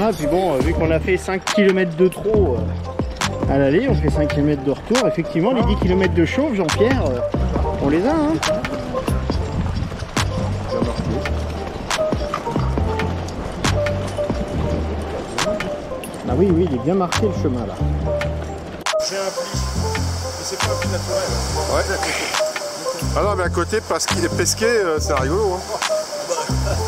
Ah, puis bon, euh, vu qu'on a fait 5 km de trop euh, à l'aller, on fait 5 km de retour. Effectivement, les 10 km de chauve, Jean-Pierre, euh, on les a. Hein ah oui, oui, il est bien marqué le chemin là. C'est un pli, mais c'est pas un pli naturel. Ouais. Ah non, mais à côté, parce qu'il est pesqué, c'est rigolo. Hein.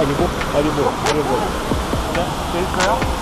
아니고 아니고 아니고 네? 돼 있어요?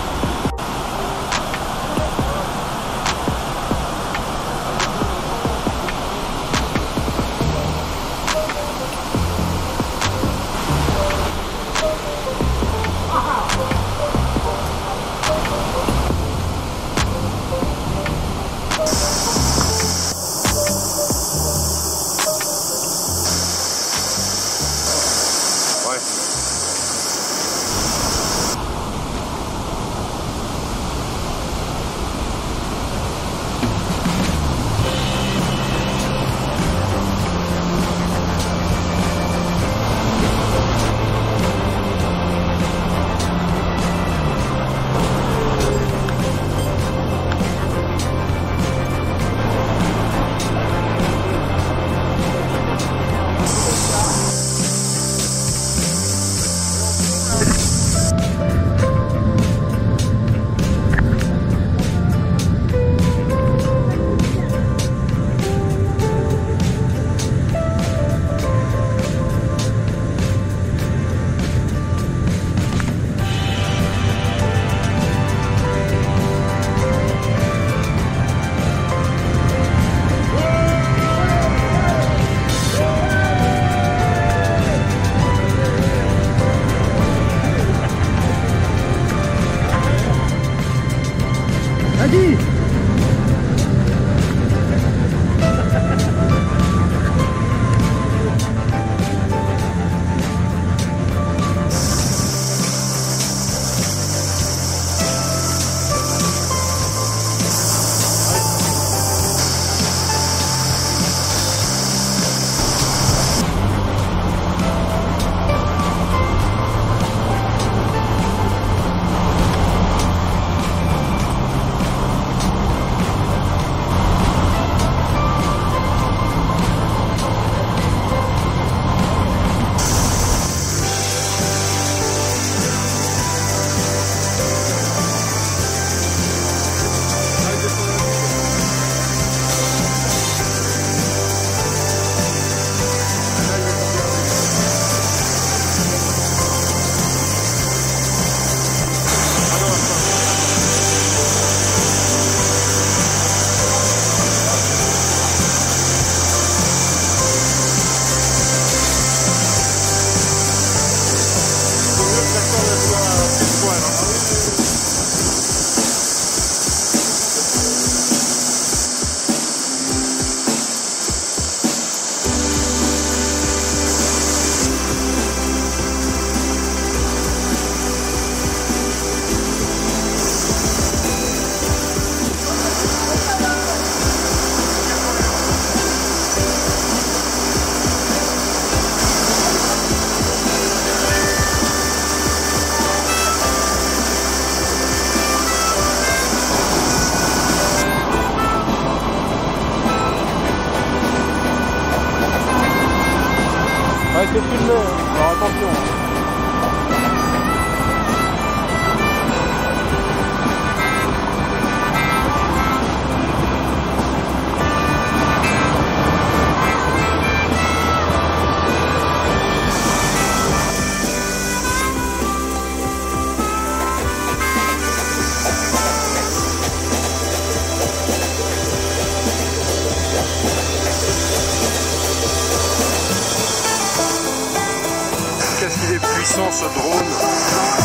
puissance drone.